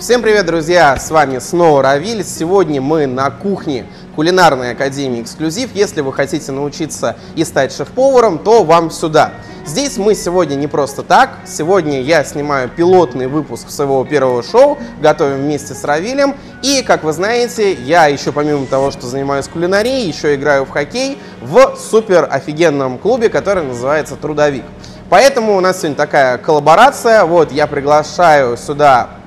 Всем привет, друзья! С вами снова Равиль. Сегодня мы на кухне кулинарной академии «Эксклюзив». Если вы хотите научиться и стать шеф-поваром, то вам сюда. Здесь мы сегодня не просто так. Сегодня я снимаю пилотный выпуск своего первого шоу «Готовим вместе с Равилем». И, как вы знаете, я еще помимо того, что занимаюсь кулинарией, еще играю в хоккей в супер офигенном клубе, который называется «Трудовик». Поэтому у нас сегодня такая коллаборация. Вот я приглашаю сюда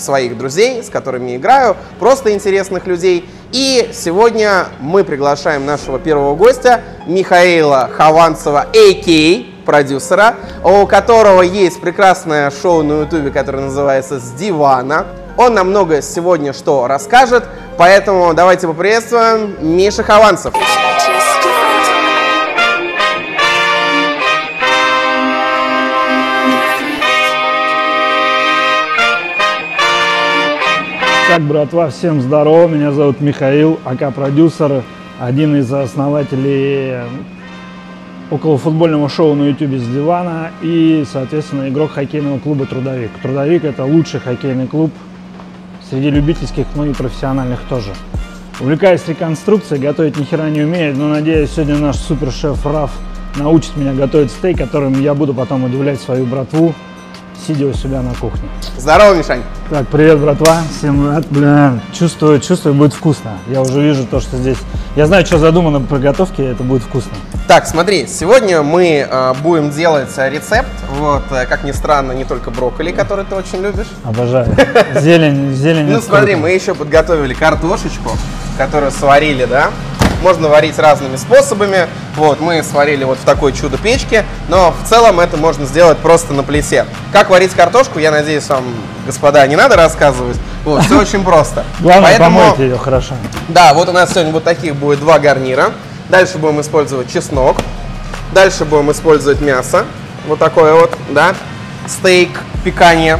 своих друзей, с которыми играю, просто интересных людей. И сегодня мы приглашаем нашего первого гостя Михаила Хованцева, а.к.а. продюсера, у которого есть прекрасное шоу на ютубе, которое называется «С дивана». Он нам много сегодня что расскажет, поэтому давайте поприветствуем Миша Хованцев. Так, братва, всем здорово, меня зовут Михаил, АК-продюсер, один из основателей околофутбольного шоу на ютубе с дивана и, соответственно, игрок хоккейного клуба «Трудовик». «Трудовик» — это лучший хоккейный клуб среди любительских, ну и профессиональных тоже. Увлекаюсь реконструкцией, готовить ни хера не умею, но надеюсь, сегодня наш супершеф Раф научит меня готовить стейк, которым я буду потом удивлять свою братву, сидя у себя на кухне. Здорово, Мишань. Так, привет, братва. Всем рад. Блин, чувствую, чувствую, будет вкусно. Я уже вижу то, что здесь... Я знаю, что задумано по приготовке, это будет вкусно. Так, смотри, сегодня мы э, будем делать рецепт. Вот, э, как ни странно, не только брокколи, который ты очень любишь. Обожаю. Зелень, зелень. Ну, смотри, мы еще подготовили картошечку, которую сварили, да? Можно варить разными способами. Вот, мы сварили вот в такой чудо-печке, но в целом это можно сделать просто на плите. Как варить картошку, я надеюсь, вам, господа, не надо рассказывать. Вот, все очень просто. Главное, Поэтому, помойте ее хорошо. Да, вот у нас сегодня вот таких будет два гарнира. Дальше будем использовать чеснок. Дальше будем использовать мясо. Вот такое вот, да. Стейк, пиканье.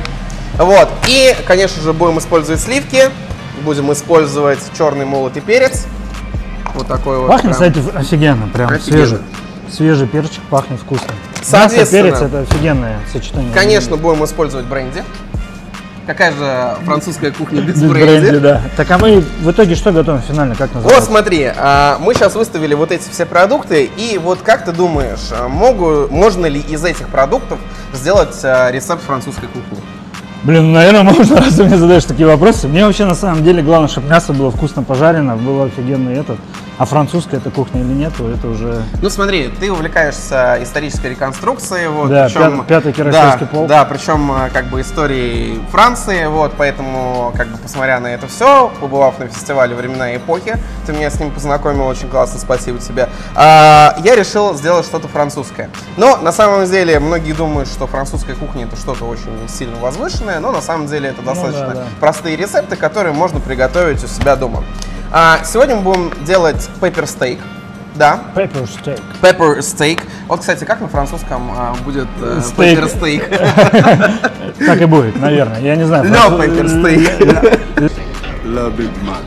Вот. И, конечно же, будем использовать сливки. Будем использовать черный молотый перец. Вот такой вот. Пахнет, прям. кстати, офигенно, прям офигенно. свежий. Свежий перчик пахнет вкусно. Соответственно, Мясо, перец это офигенное сочетание. Конечно, будем использовать бренди. Какая же французская кухня без, без бренди? бренди? да. Так а мы в итоге что готовим финально? Как называется? Вот смотри, а, мы сейчас выставили вот эти все продукты, и вот как ты думаешь, а, могу, можно ли из этих продуктов сделать а, рецепт французской кухни? Блин, ну, наверное, можно, раз ты мне задаешь такие вопросы. Мне вообще на самом деле главное, чтобы мясо было вкусно пожарено, было офигенно этот. А французская это кухня или нет, это уже... Ну смотри, ты увлекаешься исторической реконструкцией, вот, да, причем, пятый кирасирский да, полк. Да, причем э, как бы историей Франции, вот, поэтому, как бы, посмотря на это все, побывав на фестивале «Времена и эпохи», ты меня с ним познакомил, очень классно, спасибо тебе, а, я решил сделать что-то французское. Но, на самом деле, многие думают, что французская кухня это что-то очень сильно возвышенное, но на самом деле это достаточно ну, да, да. простые рецепты, которые можно приготовить у себя дома. А, сегодня мы будем делать pepper steak. Да. Pepper steak. Pepper steak. Вот, кстати, как на французском а, будет э, pepper steak? Так и будет, наверное. Я не знаю. No pepper steak. La Big Mac.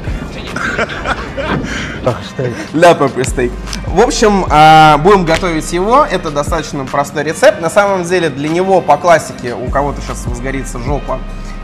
La pepper steak. В общем, а, будем готовить его. Это достаточно простой рецепт. На самом деле для него по классике у кого-то сейчас возгорится жопа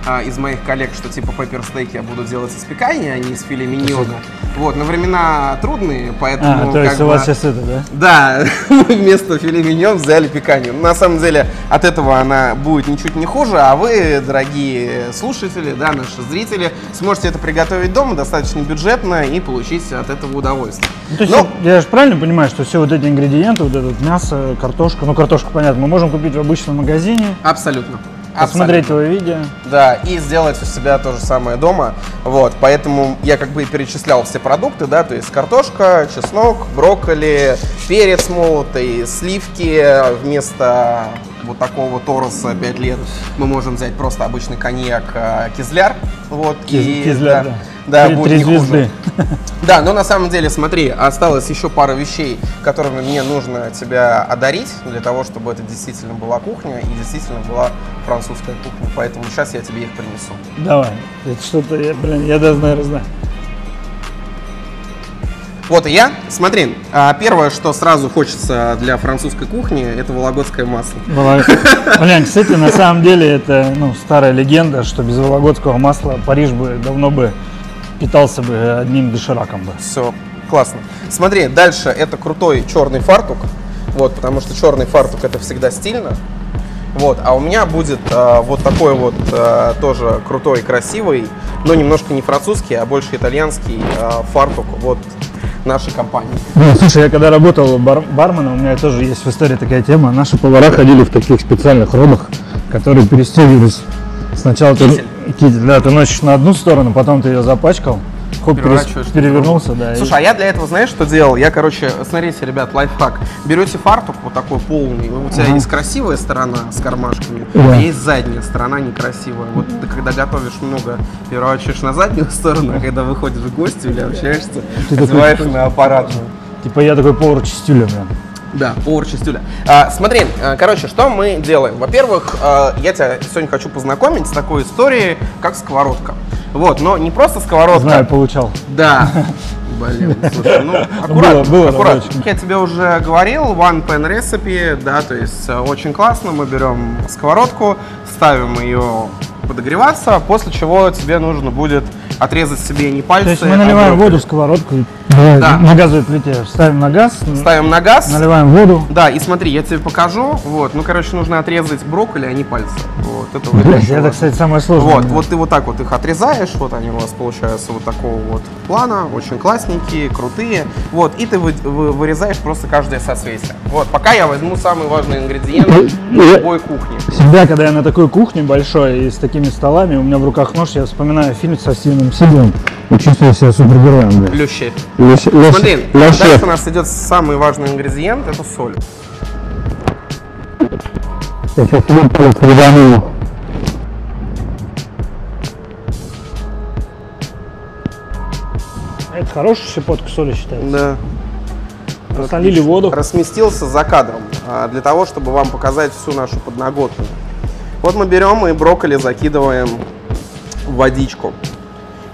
а, из моих коллег, что типа пепперстейки я буду делать из пикания, а не из филе миньона. Вот, но времена трудные, поэтому... А, то есть как у вас сейчас это, да? Да, мы вместо филе миньон взяли пиканью. На самом деле от этого она будет ничуть не хуже, а вы, дорогие слушатели, да, наши зрители, сможете это приготовить дома достаточно бюджетно и получить от этого удовольствие. Ну, то есть но... я же правильно понимаю, что все вот эти ингредиенты, вот это мясо, картошка, ну картошку понятно, мы можем купить в обычном магазине. Абсолютно посмотреть твое видео. Да, и сделать у себя то же самое дома. Вот, поэтому я как бы перечислял все продукты, да, то есть картошка, чеснок, брокколи, перец молотый, сливки вместо вот такого Тороса 5 лет мы можем взять просто обычный коньяк э, Кизляр. Вот, Киз, и, Кизляр, да. Да, Три, будет три звезды. Да, но на самом деле, смотри, осталось еще пара вещей, которыми мне нужно тебя одарить для того, чтобы это действительно была кухня и действительно была французская кухня. Поэтому сейчас я тебе их принесу. Давай. Это что-то, я, блин, я даже, наверное, знаю. Вот и я. Смотри, а, первое, что сразу хочется для французской кухни, это вологодское масло. Блин, кстати, на самом деле это ну, старая легенда, что без вологодского масла Париж бы давно бы питался бы одним дошираком бы. Все, классно. Смотри, дальше это крутой черный фартук. Вот, потому что черный фартук это всегда стильно. Вот, а у меня будет э, вот такой вот э, тоже крутой, красивый, но немножко не французский, а больше итальянский э, фартук вот нашей компании. Ну, слушай, я когда работал бар барменом, у меня тоже есть в истории такая тема. Наши повара ходили в таких специальных робах, которые перестегивались. Сначала Китель. ты китель, да, ты носишь на одну сторону, потом ты ее запачкал, на перевернулся, да. и- Слушай, а я для этого, знаешь, что делал? Я, короче, смотрите, ребят, лайфхак. Берете фартук вот такой полный, у тебя Ага. есть красивая сторона с кармашками, Да. а есть задняя сторона некрасивая. Вот ты когда готовишь много, переворачиваешь на заднюю сторону, а когда выходишь в гости или общаешься, Ты такой, одеваешь на аппаратную. Типа я такой повар чистюля, блин. Да, повар чистюля. А, смотри, а, короче, что мы делаем? Во-первых, а, я тебя сегодня хочу познакомить с такой историей, как сковородка. Вот, но не просто сковородка. Знаю, получал. Да. Блин, слушай, ну, аккуратно, Было, было, аккуратно. рабочим. Я тебе уже говорил, One Pan Recipe, да, то есть э, очень классно. Мы берем сковородку, ставим ее подогреваться, после чего тебе нужно будет отрезать себе не пальцы, То есть мы наливаем а воду в сковородку, Да. на газовой плите ставим на газ, Ставим на газ. наливаем воду. Да, и смотри, я тебе покажу. Вот, ну, короче, нужно отрезать брокколи, а не пальцы. Вот, это Блядь, это, кстати, самое сложное. Вот, вот ты вот так вот их отрезаешь, вот они у вас получаются вот такого вот плана, очень классненькие, крутые. Вот, и ты вы- вы- вырезаешь просто каждое соцветие. Вот, пока я возьму самый важный ингредиент любой кухни. Всегда, когда я на такой кухне большой и с такими столами, у меня в руках нож, я вспоминаю фильм со Стивеном Сигалом и чувствую себя супергероем, блядь. Лещи. Леш- Леш- Смотри, Леш- дальше у нас идет самый важный ингредиент, это соль. Я сейчас выпалю, хлебану. Это хорошая щепотка соли считается. Да. Посолили воду. Разместился за кадром, а, для того, чтобы вам показать всю нашу подноготную. Вот мы берем и брокколи закидываем в водичку.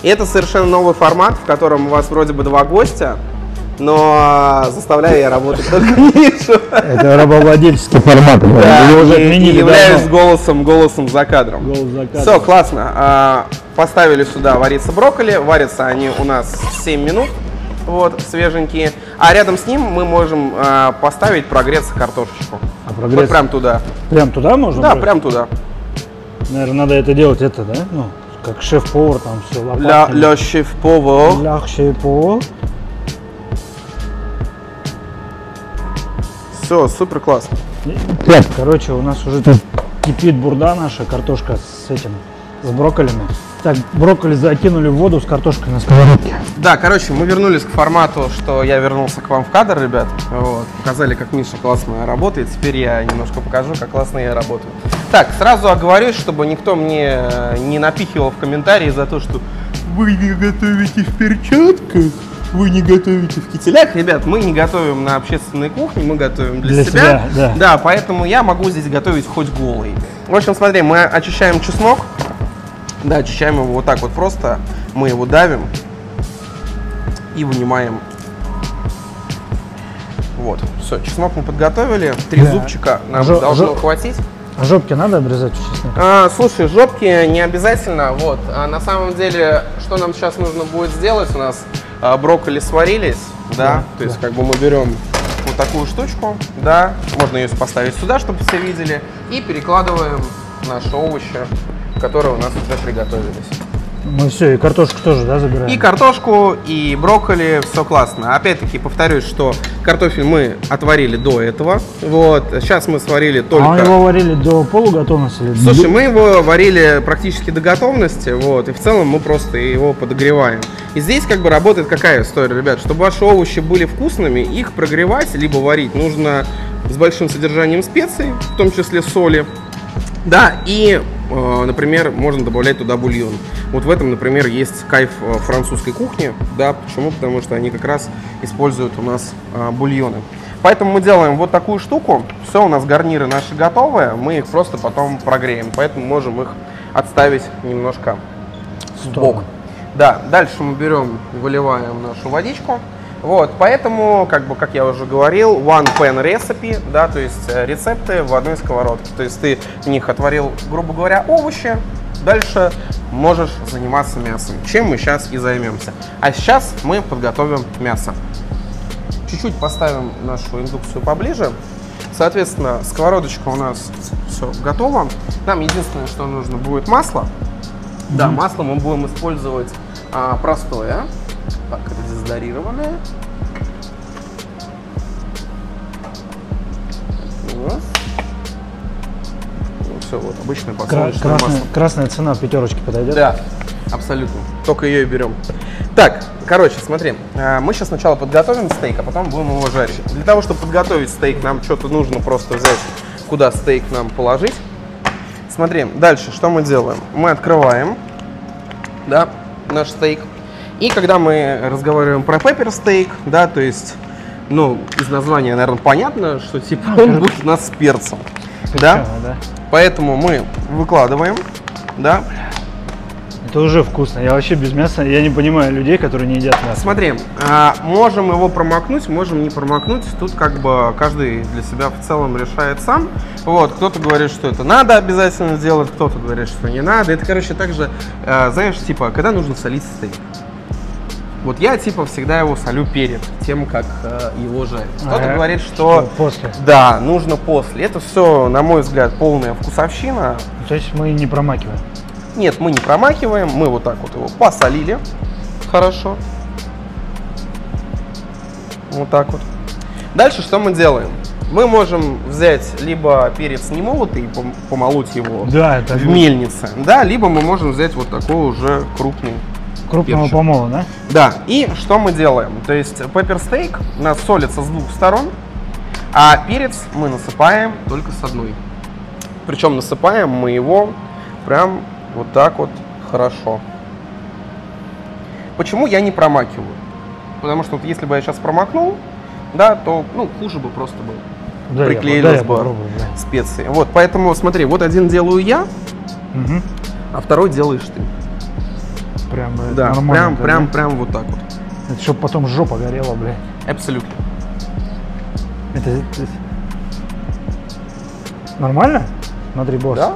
И это совершенно новый формат, в котором у вас вроде бы два гостя, но заставляю я работать только Мишу. Это рабовладельческий формат. Да, Его уже и- и отменили являюсь давно. голосом, голосом за кадром. Голос за кадром. Все, классно. А, Поставили сюда вариться брокколи. Варятся они у нас 7 минут. Вот, свеженькие. А рядом с ним мы можем а, поставить прогреться картошечку. А Вот прогресс прям туда. прям туда можно? Да, брать? прям туда. Наверное, надо это делать, это, да? Ну, как шеф-повар там все Ля, ля шеф-повар. Ля шеф-повар. Все, супер классно. Короче, у нас уже тут кипит бурда наша, картошка с этим, с брокколями. Так, брокколи закинули в воду с картошкой на сковородке. Да, короче, мы вернулись к формату, что я вернулся к вам в кадр, ребят. Вот, показали, как Миша классно работает. Теперь я немножко покажу, как классно я работаю. Так, сразу оговорюсь, чтобы никто мне э, не напихивал в комментарии за то, что вы не готовите в перчатках, вы не готовите в кителях. Ребят, мы не готовим на общественной кухне, мы готовим для, Для себя, да. да, поэтому я могу здесь готовить хоть голый. В общем, смотри, мы очищаем чеснок. Да, очищаем его вот так вот просто. Мы его давим и вынимаем. Вот, все, чеснок мы подготовили. Три Да. зубчика нам Жо- должно жо- хватить. А жопки надо обрезать честно? А, слушай, жопки не обязательно. Вот, а на самом деле, что нам сейчас нужно будет сделать? У нас а, брокколи сварились, да, Да, то есть да. как бы мы берем вот такую штучку, да, можно ее поставить сюда, чтобы все видели, и перекладываем наши овощи, которые у нас уже приготовились. Ну все, и картошку тоже, да, забираем? И картошку, и брокколи, все классно. Опять-таки повторюсь, что картофель мы отварили до этого. Вот, сейчас мы сварили только. А его варили до полуготовности? или Слушай, мы его варили практически до готовности, вот, и в целом мы просто его подогреваем. И здесь как бы работает какая история, ребят, чтобы ваши овощи были вкусными, их прогревать либо варить нужно с большим содержанием специй, в том числе соли, да, и, э, например, можно добавлять туда бульон. Вот в этом, например, есть кайф э, французской кухни, да, почему? Потому что они как раз используют у нас э, бульоны. Поэтому мы делаем вот такую штуку, все, у нас гарниры наши готовые, мы их просто потом прогреем, поэтому можем их отставить немножко в бок. Да, дальше мы берем, выливаем нашу водичку. Вот, поэтому, как бы, как я уже говорил, one pan recipe, да, то есть э, рецепты в одной сковородке. То есть ты в них отварил, грубо говоря, овощи, дальше можешь заниматься мясом, чем мы сейчас и займемся. А сейчас мы подготовим мясо. Чуть-чуть поставим нашу индукцию поближе. Соответственно, сковородочка у нас все готово. Нам единственное, что нужно будет масло. Да, масло мы будем использовать а, простое, так, дезодорированное. Вот. Ну, все, вот, обычное Кра- подсолнечное красная, масло. красная цена в пятерочке подойдет? Да, абсолютно. Только ее и берем. Так, короче, смотри, а, мы сейчас сначала подготовим стейк, а потом будем его жарить. Для того, чтобы подготовить стейк, нам что-то нужно просто взять, куда стейк нам положить. Смотри, дальше что мы делаем? Мы открываем, да, наш стейк. И когда мы разговариваем про пеппер стейк, да, то есть, ну, из названия, наверное, понятно, что типа он будет у нас с перцем, да. Да. Поэтому мы выкладываем, да, Это уже вкусно. Я вообще без мяса, я не понимаю людей, которые не едят мясо. Смотри, а, можем его промокнуть, можем не промокнуть. Тут как бы каждый для себя в целом решает сам. Вот, кто-то говорит, что это надо обязательно делать, кто-то говорит, что не надо. Это, короче, также, э, знаешь, типа, когда нужно солить стейк. Вот я, типа, всегда его солю перед тем, как э, его жарить. Кто-то Ага. говорит, что... После. Да, нужно после. Это все, на мой взгляд, полная вкусовщина. То есть мы не промакиваем. Нет, мы не промакиваем, мы вот так вот его посолили. Хорошо. Вот так вот. Дальше что мы делаем? Мы можем взять либо перец немолотый помолоть его Да, это в мельнице, да, либо мы можем взять вот такой уже крупный. Крупного помола, да? Да, и что мы делаем? То есть пеппер стейк у нас солится с двух сторон, а перец мы насыпаем только с одной. Причем насыпаем мы его прям вот так вот хорошо. Почему я не промакиваю? Потому что вот если бы я сейчас промакнул, да, то ну, хуже бы просто было. Да, я- Приклеились да, я бы попробую, да. специи. Вот, поэтому смотри, вот один делаю я, Мгм. а второй делаешь ты. Прям э, Да, нормально. прям, прям, прям вот так вот. Это чтобы потом жопа горела, блядь. Абсолютно. Это, это- Нормально? Смотри, босс. Да?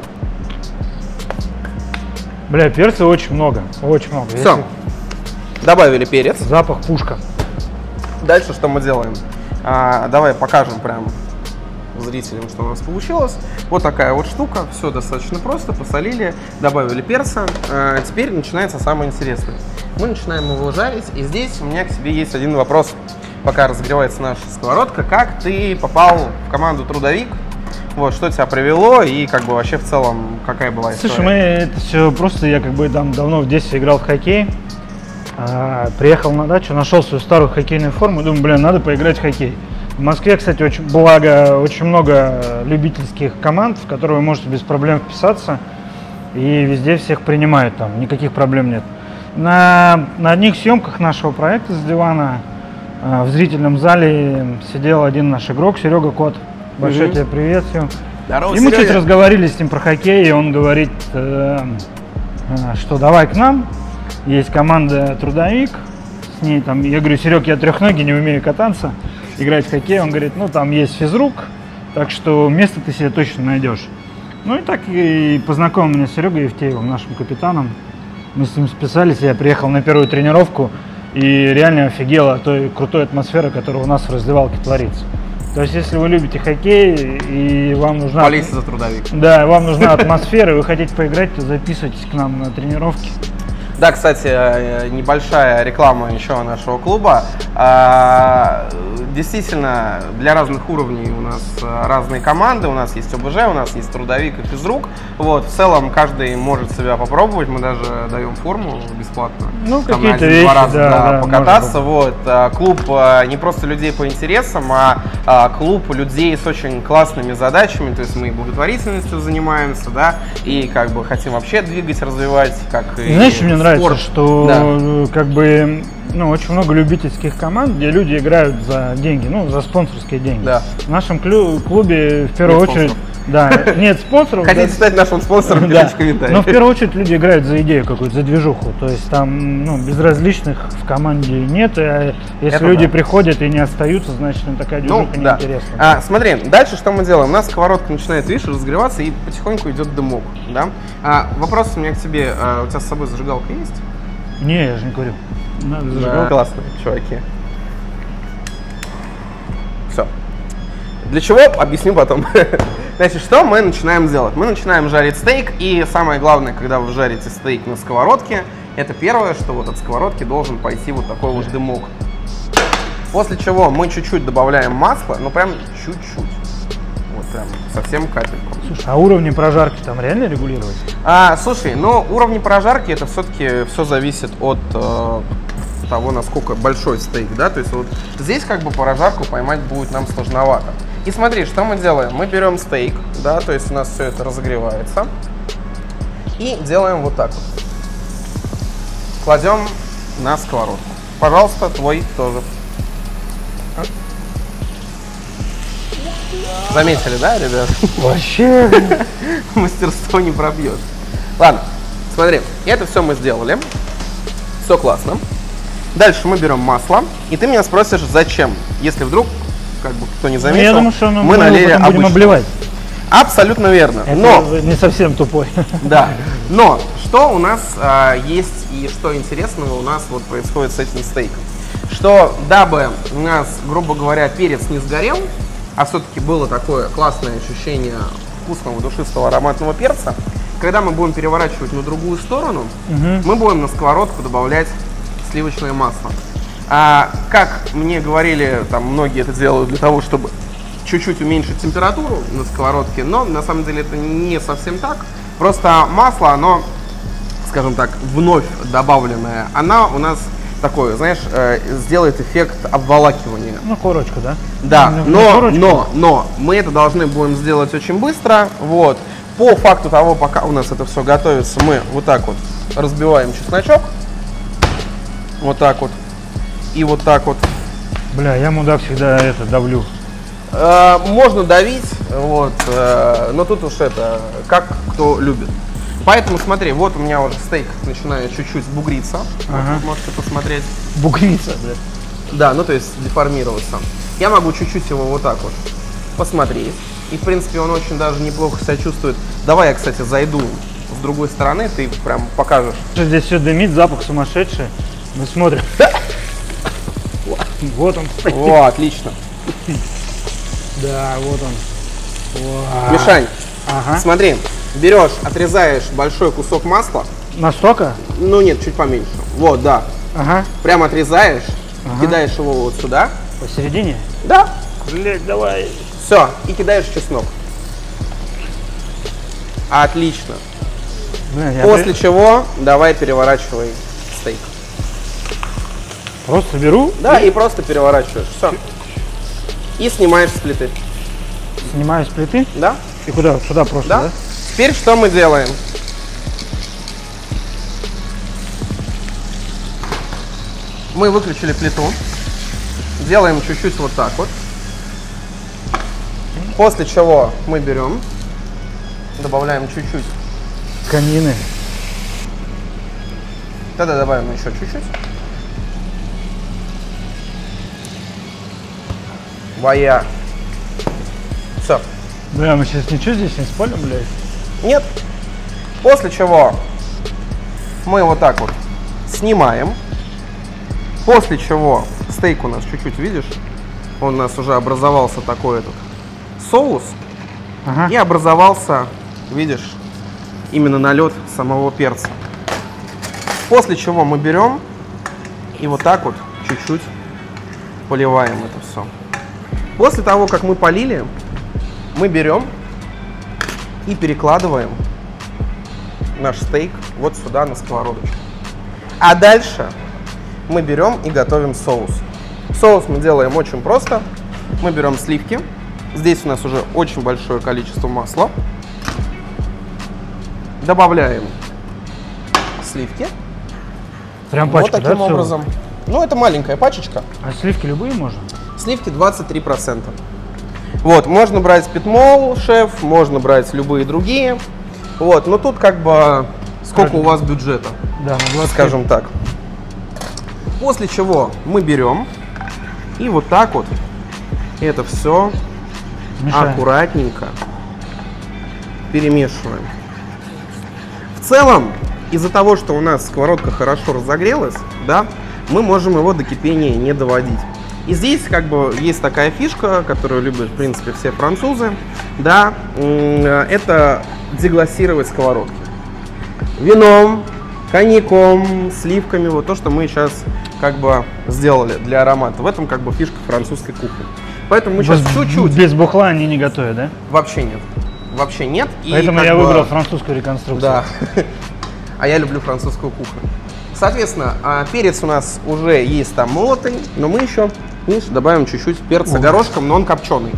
Бля, перца очень много. Очень много. Все. Если- Добавили перец. Запах пушка. Дальше что мы делаем? А, давай покажем прям зрителям, что у нас получилось. Вот такая вот штука. Все достаточно просто. Посолили, добавили перца. А, теперь начинается самое интересное. Мы начинаем его жарить. И здесь у меня к тебе есть один вопрос. Пока разогревается наша сковородка. Как ты попал в команду Трудовик? Вот, что тебя привело и как бы вообще в целом какая была история? Слушай, мы это все просто, я как бы там давно в детстве играл в хоккей. А, приехал на дачу, нашел свою старую хоккейную форму, думаю, блин, надо поиграть в хоккей. В Москве, кстати, очень, благо, очень много любительских команд, в которые вы можете без проблем вписаться, и везде всех принимают, там никаких проблем нет. На, на одних съемках нашего проекта с дивана а, в зрительном зале сидел один наш игрок, Серега Кот. Большой Мгм. тебе привет, Сем. Здорово, И мы чуть разговаривали с ним про хоккей, и он говорит, э, э, что давай к нам, есть команда Трудовик, с ней там, я говорю, Серег, я трехногий, не умею кататься, играть в хоккей, он говорит, ну там есть физрук, так что место ты себе точно найдешь. Ну и так и познакомил меня с Серегой Евтеевым, нашим капитаном. Мы с ним списались, я приехал на первую тренировку и реально офигел от той крутой атмосферы, которая у нас в раздевалке творится. То есть, если вы любите хоккей и вам нужна... Болейте за Трудовик. Да, вам нужна атмосфера, и вы хотите поиграть, то записывайтесь к нам на тренировки. Да, кстати, э, небольшая реклама еще нашего клуба. А, Действительно, для разных уровней у нас э, разные команды. У нас есть ОБЖ, у нас есть трудовик и физрук. Вот, в целом каждый может себя попробовать. Мы даже даем форму бесплатно. Ну, какие-то вещи, раза, да, да, покататься. Вот, а, клуб не просто людей по интересам, а а, клуб людей с очень классными задачами. То есть мы и благотворительностью занимаемся, да, и как бы хотим вообще двигать, развивать, как и Знаешь, мне нравится, спорт. что Да. э, как бы ну, очень много любительских команд, где люди играют за деньги, ну, за спонсорские деньги. Да. В нашем клю- клубе в первую Нет очередь спонсоров. Да, нет спонсоров. Хотите да. стать нашим спонсором, Да. пишите в комментариях. Но в первую очередь люди играют за идею какую-то, за движуху. То есть там ну, безразличных в команде нет. И а если Это люди да. приходят и не остаются, значит им такая Ну, движуха да. неинтересна. А, смотри, дальше что мы делаем? У нас сковородка начинает, видишь, разогреваться и потихоньку идет дымок, да? А, вопрос у меня к тебе. А, у тебя с собой зажигалка есть? Не, я же не курю. Надо зажигалку. Классно, чуваки. Все. Для чего? Объясню потом. Значит, что мы начинаем делать? Мы начинаем жарить стейк, и самое главное, когда вы жарите стейк на сковородке, это первое, что вот от сковородки должен пойти вот такой вот дымок. После чего мы чуть-чуть добавляем масла, ну прям чуть-чуть. Прям совсем капельку. Слушай, а уровни прожарки там реально регулировать? А, слушай, ну уровни прожарки это все-таки все зависит от э, того, насколько большой стейк, да, то есть вот здесь как бы прожарку поймать будет нам сложновато. И смотри, что мы делаем? Мы берем стейк, да, то есть у нас все это разогревается, и делаем вот так вот. Кладем на сковородку. Пожалуйста, твой тоже. Заметили, да, ребят? Вообще. мастерство не пробьет. Ладно, смотри, это все мы сделали. Все классно. Дальше мы берем масло, и ты меня спросишь, зачем, если вдруг, как бы кто не Ну, заметил, я думаю, что ну, мы мы налили потом будем обливать. Абсолютно верно. Это Но не совсем тупой. да. Но что у нас а, есть и что интересного у нас вот происходит с этим стейком? Что дабы у нас, грубо говоря, перец не сгорел, а все-таки было такое классное ощущение вкусного, душистого, ароматного перца, когда мы будем переворачивать на другую сторону, мы будем на сковородку добавлять сливочное масло. А, как мне говорили, там многие это делают для того, чтобы чуть-чуть уменьшить температуру на сковородке, но на самом деле это не совсем так. Просто масло, оно, скажем так, вновь добавленное, она у нас такое, знаешь, э, сделает эффект обволакивания. Ну, корочку, да? Да, Ну, но, корочку. но, но мы это должны будем сделать очень быстро. Вот. По факту того, пока у нас это все готовится, мы вот так вот разбиваем чесночок. Вот так вот. И вот так вот. Бля, я мудак всегда это давлю. Э, можно давить, вот, э, но тут уж это, как кто любит. Поэтому смотри, вот у меня уже стейк начинает чуть-чуть бугриться. Вот Ага. вы можете посмотреть. Бугрица, бля. Да, ну то есть деформироваться. Я могу чуть-чуть его вот так вот посмотреть. И в принципе он очень даже неплохо себя чувствует. Давай я, кстати, зайду с другой стороны, ты прям покажешь. Здесь все дымит, запах сумасшедший. Мы смотрим. Вот он. О, отлично. Да, вот он. Мишань, Ага. смотри, берешь, отрезаешь большой кусок масла. Настолько? Ну нет, чуть поменьше. Вот, да. Ага. Прям отрезаешь, Ага. кидаешь его вот сюда. Посередине? Да. Блять, давай. Все, и кидаешь чеснок. Отлично. Бля, я После при- чего давай переворачивай стейк. просто беру, Да, и просто переворачиваешь. Все. И снимаешь с плиты. снимаю с плиты. Да? И куда? Сюда просто, Да? да? Теперь что мы делаем? Мы выключили плиту. Делаем чуть-чуть вот так вот. После чего мы берем, добавляем чуть-чуть. Конины. Тогда добавим еще чуть-чуть. Вая. Все. Бля, мы сейчас ничего здесь не спалим, блядь? Нет. После чего мы вот так вот снимаем. После чего стейк у нас чуть-чуть, видишь, он у нас уже образовался такой этот соус. Ага. И образовался, видишь, именно налет самого перца. После чего мы берем и вот так вот чуть-чуть поливаем это все. После того, как мы полили, мы берем и перекладываем наш стейк вот сюда на сковородочку. А дальше мы берем и готовим соус. Соус мы делаем очень просто. Мы берем сливки. Здесь у нас уже очень большое количество масла. Добавляем сливки. Прям вот пачка, таким да, образом. Ну, это маленькая пачечка. А сливки любые можно? Сливки 23%. Вот, можно брать питмол, шеф, можно брать любые другие. Вот, но тут как бы сколько у вас бюджета, Да, на 20 скажем так. После чего мы берем и вот так вот это все Мешаем. аккуратненько перемешиваем. В целом, из-за того, что у нас сковородка хорошо разогрелась, да, мы можем его до кипения не доводить. И здесь как бы есть такая фишка, которую любят, в принципе, все французы, да, м, это деглассировать сковородки. Вином, коньяком, сливками, вот то, что мы сейчас как бы сделали для аромата. В этом как бы фишка французской кухни. Поэтому мы сейчас чуть-чуть Без бухла они не готовят, да? Вообще нет. Вообще нет. Поэтому я бы- выбрал французскую реконструкцию. Да. А я люблю французскую кухню. Соответственно, а, перец у нас уже есть там молотый, но мы еще, видишь, добавим чуть-чуть перца О. горошком, но он копченый.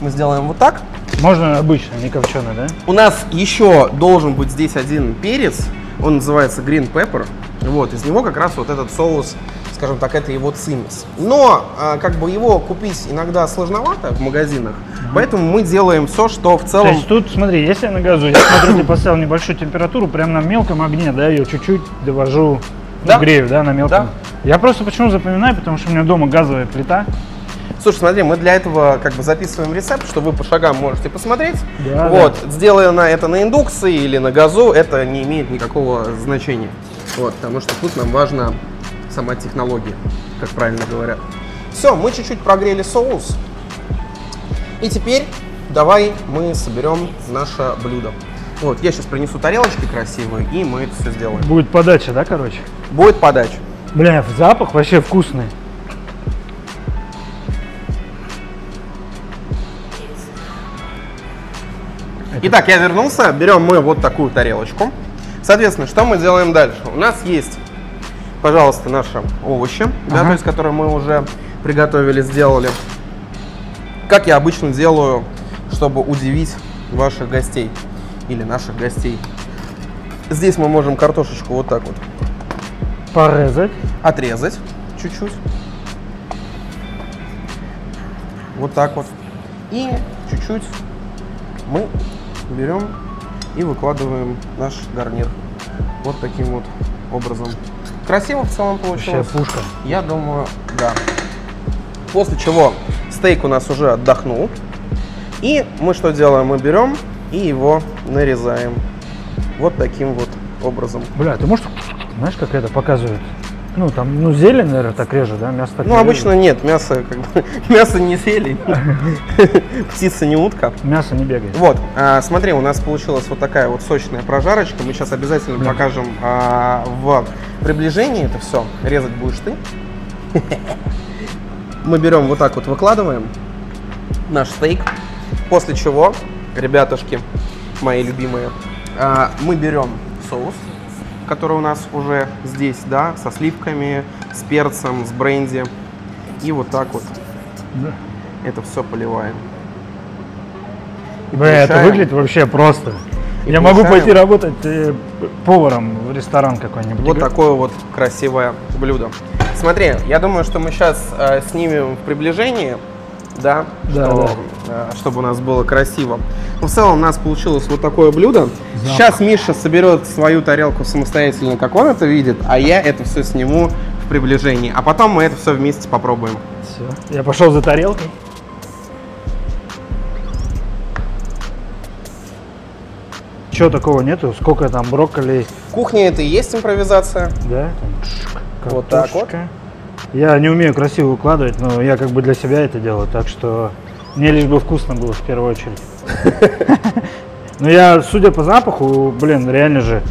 Мы сделаем вот так. Можно обычно, не копченый, да? У нас еще должен быть здесь один перец, он называется green pepper. Вот, из него как раз вот этот соус, скажем так, это его цимис. Но а, как бы его купить иногда сложновато в магазинах, поэтому мы делаем все, что в То целом... есть тут, смотри, если я на газу, я смотрю, ты поставил небольшую температуру, прям на мелком огне, да, ее чуть-чуть довожу, Да. грею, да, на мелком. Да. Я просто почему запоминаю, потому что у меня дома газовая плита. Слушай, смотри, мы для этого как бы записываем рецепт, что вы по шагам можете посмотреть. Да, вот, сделая на это на индукции или на газу, это не имеет никакого значения. Вот, потому что тут нам важна сама технология, как правильно говорят. Все, мы чуть-чуть прогрели соус. И теперь давай мы соберем наше блюдо. Вот, я сейчас принесу тарелочки красивые, и мы это все сделаем. Будет подача, да, короче? Будет подача. Бля, запах вообще вкусный. Итак, я вернулся. Берем мы вот такую тарелочку. Соответственно, что мы делаем дальше? У нас есть, пожалуйста, наши овощи, да, Ага. то есть, которые мы уже приготовили, сделали. Как я обычно делаю, чтобы удивить ваших гостей или наших гостей. Здесь мы можем картошечку вот так вот Порезать. отрезать чуть-чуть. Вот так вот. И чуть-чуть мы берем и выкладываем наш гарнир. Вот таким вот образом. Красиво в целом Вообще получилось. пушка. Я думаю, да. После чего стейк у нас уже отдохнул. И мы что делаем? Мы берем и его нарезаем. Вот таким вот образом. Бля, ты можешь, знаешь, как это показывает? Ну, там, ну, зелень, наверное, так режет, да? Мясо так Ну, не обычно режет. нет, мясо как бы, мясо не зелень, птица не утка. Мясо не бегает. Вот, а, смотри, у нас получилась вот такая вот сочная прожарочка. Мы сейчас обязательно покажем а, в приближении это все. Резать будешь ты. Мы берем вот так вот, выкладываем наш стейк. После чего, ребятушки, мои любимые, а, мы берем соус, который у нас уже здесь, да, со сливками, с перцем, с бренди. И вот так вот Да. это все поливаем. И Бля, это выглядит вообще просто. И Я могу получаем- пойти работать э, поваром в ресторан какой-нибудь. Вот такое вот красивое блюдо. Смотри, я думаю, что мы сейчас снимем в приближении, да, Да, что, э, чтобы у нас было красиво. Ну, в целом у нас получилось вот такое блюдо. Запах. Сейчас Миша соберет свою тарелку самостоятельно, как он это видит, а я это все сниму в приближении. А потом мы это все вместе попробуем. Все. Я пошел за тарелкой. Чего такого нету? Сколько там брокколи, В кухне это и есть импровизация. да? Вот так вот. Я не умею красиво укладывать, но я как бы для себя это делаю, так что мне лишь бы вкусно было в первую очередь. Но я, судя по запаху, блин, реально же,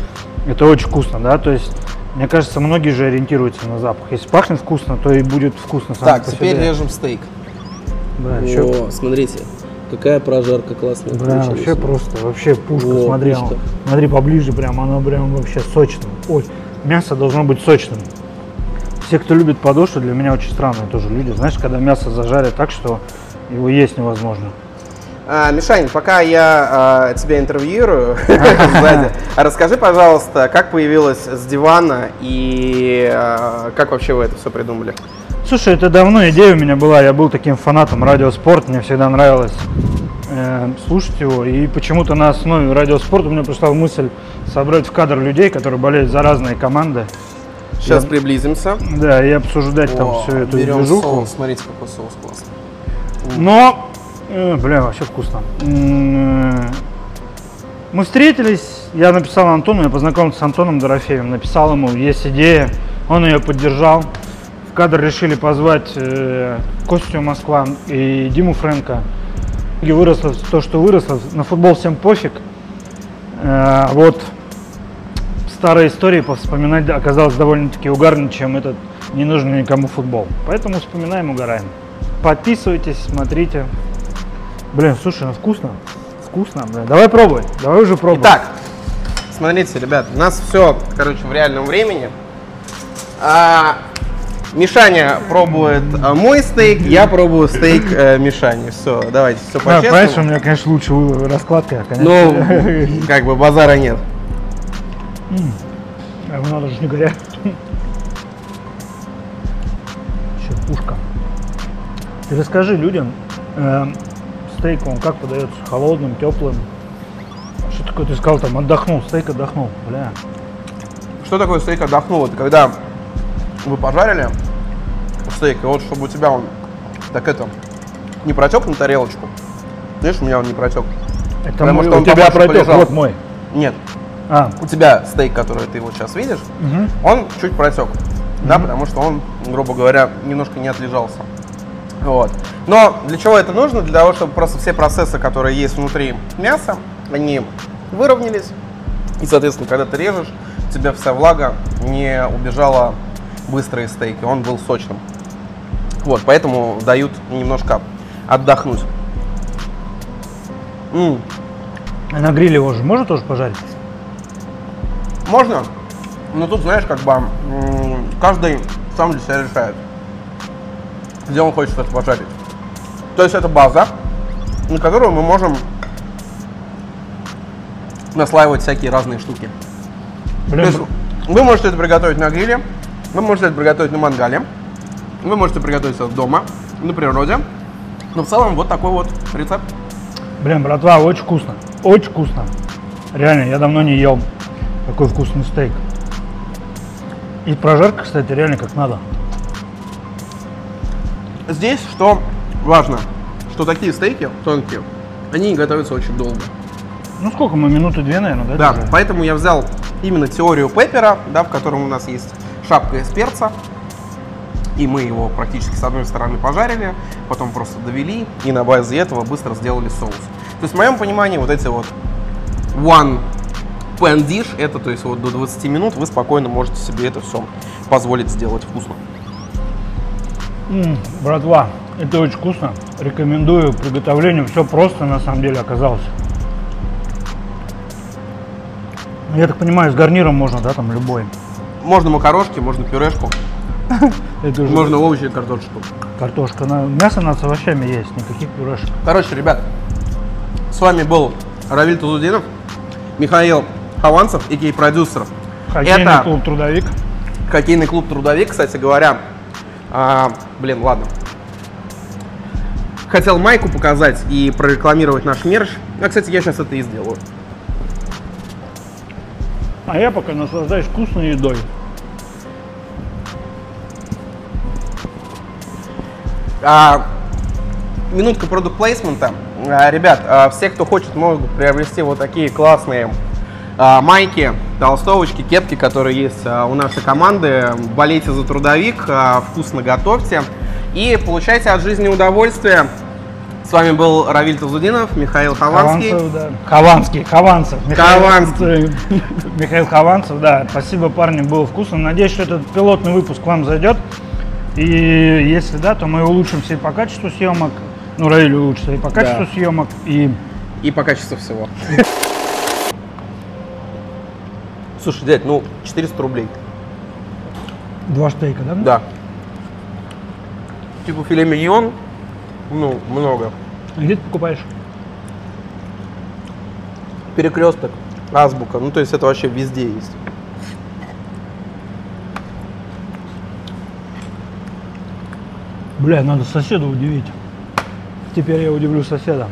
это очень вкусно, да, то есть, мне кажется, многие же ориентируются на запах. Если пахнет вкусно, то и будет вкусно Так, теперь себе. режем стейк. Да, О, смотрите, какая прожарка классная получилась. вообще просто, вообще пушка, О, смотри, пушка. смотри поближе прям, оно прям вообще сочное. Ой, мясо должно быть сочным. Все, кто любит подошву, для меня очень странные тоже люди. Знаешь, когда мясо зажарят так, что его есть невозможно. А, Мишань, пока я а, тебя интервьюирую сзади, расскажи, пожалуйста, как появилась с дивана и а, как вообще вы это все придумали? Слушай, это давно идея у меня была. Я был таким фанатом радиоспорт. Мне всегда нравилось э, слушать его. И почему-то на основе радиоспорта у меня пришла мысль собрать в кадр людей, которые болеют за разные команды. Сейчас Я- приблизимся. Да, и обсуждать там О, всю эту берем движуху. соус. Смотрите, какой соус классный. Но, э, бля, вообще вкусно. Мы встретились, я написал Антону, я познакомился с Антоном Дорофеевым, написал ему, есть идея, он ее поддержал. В кадр решили позвать э, Костю Москва и Диму Френка. И выросло то, что выросло. На футбол всем пофиг. Э, вот старые истории повспоминать оказалось довольно-таки угарнее, чем этот ненужный никому футбол. Поэтому вспоминаем, угораем. Подписывайтесь, смотрите. Блин, слушай, ну вкусно. Вкусно, блин. Давай пробуй. Давай уже пробуй. Итак, смотрите, ребят, у нас все, короче, в реальном времени. А, Мишаня пробует а, мой стейк, я пробую стейк э, Мишани. Все, давайте, все Да, понимаешь, у по-честному. меня, конечно, лучше раскладка, конечно. Ну, как бы базара нет. А Его надо же не горя. Еще пушка. Ты расскажи людям, э, стейк он как подается? Холодным, теплым? Что такое? Ты сказал там отдохнул, стейк отдохнул. Бля. Что такое стейк отдохнул? Это когда вы пожарили стейк, и вот чтобы у тебя он так это не протек на тарелочку. Видишь, у меня он не протек. Это Потому мой- что он у тебя протек, полежал. вот мой. Нет, А, у тебя стейк, который ты вот сейчас видишь, мгм. он чуть протек. Да, потому что он, грубо говоря, немножко не отлежался. Вот. Но для чего это нужно? Для того, чтобы просто все процессы, которые есть внутри мяса, они выровнялись. И, соответственно, когда ты режешь, у тебя вся влага не убежала быстро из стейка, он был сочным. Вот, поэтому дают немножко отдохнуть. М, А на гриле его же можно тоже пожарить? Можно, но тут, знаешь, как бы каждый сам для себя решает, где он хочет это пожарить. То есть это база, на которую мы можем наслаивать всякие разные штуки. То Блин, есть вы можете это приготовить на гриле, вы можете это приготовить на мангале, вы можете приготовить это дома, на природе. Но в целом вот такой вот рецепт. блин, братва, очень вкусно. Очень вкусно. Реально, я давно не ел такой вкусный стейк. И прожарка, кстати, реально как надо. Здесь что важно, что такие стейки тонкие, они готовятся очень долго. Ну сколько мы, минуты две, наверное, да? Да, держали? поэтому я взял именно теорию Пеппера, да, в котором у нас есть шапка из перца. И мы его практически с одной стороны пожарили, потом просто довели и на базе этого быстро сделали соус. То есть в моем понимании вот эти вот one dish, это то есть вот до 20 минут вы спокойно можете себе это все позволить сделать вкусно. М, братва, это очень вкусно. Рекомендую приготовлению. Все просто на самом деле оказалось. Я так понимаю, с гарниром можно, да, там любой. Можно макарошки, можно пюрешку, можно овощи и картошечку. картошка. На- Мясо надо с овощами есть, никаких пюрешек. Короче, ребят, с вами был Равиль Тузудинов, Михаил Хованцев и продюсер. Хоккейный Это клуб «Трудовик». хоккейный клуб Трудовик, кстати говоря. А, блин, ладно. Хотел майку показать и прорекламировать наш мерч. А, кстати, я сейчас это и сделаю. А я пока наслаждаюсь вкусной едой. А, минутка продукт плейсмента. А, ребят, а, все, кто хочет, могут приобрести вот такие классные майки, толстовочки, кепки, которые есть а, у нашей команды. Болейте за трудовик, а, вкусно готовьте и получайте от жизни удовольствие. С вами был Равиль Тазудинов, Михаил Хованский. Хованцев, да. Хованский, Хованцев. Хованский. Михаил Хованцев, да. Спасибо, парни, было вкусно. Надеюсь, что этот пилотный выпуск вам зайдет. И если да, то мы улучшимся и по качеству съемок. Ну, Равиль улучшится и по качеству Да. съемок. И И по качеству всего. Слушай, дядь, ну 400 рублей. два стейка, да? Да. Типа филе миньон, ну, много. Где ты покупаешь? Перекресток, азбука, ну то есть это вообще везде есть. Бля, надо соседа удивить. Теперь я удивлю соседа.